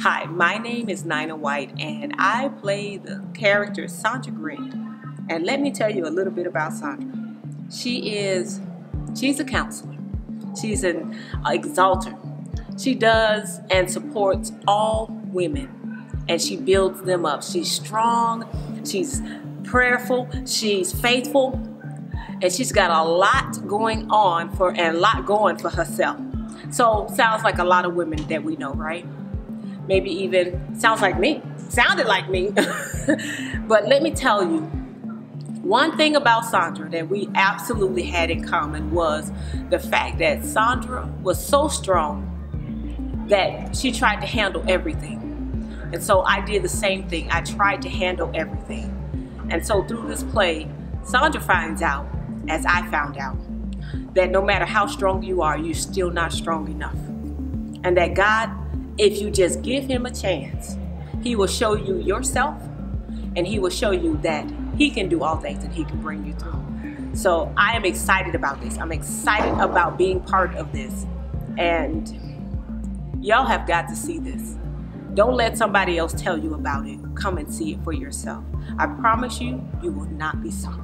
Hi, my name is Nina White and I play the character Sandra Green. And let me tell you a little bit about Sandra. She is, she's a counselor. She's an exalter. She does and supports all women and she builds them up. She's strong, she's prayerful, she's faithful, and she's got a lot going on for and a lot going for herself. So sounds like a lot of women that we know, right? Maybe even sounds like me, sounded like me. but let me tell you, one thing about Sandra that we absolutely had in common was the fact that Sandra was so strong that she tried to handle everything. And so I did the same thing. I tried to handle everything. And so through this play, Sandra finds out, as I found out, that no matter how strong you are, you're still not strong enough. And that God if you just give him a chance, he will show you yourself and he will show you that he can do all things and he can bring you through. So I am excited about this. I'm excited about being part of this. And y'all have got to see this. Don't let somebody else tell you about it. Come and see it for yourself. I promise you, you will not be sorry.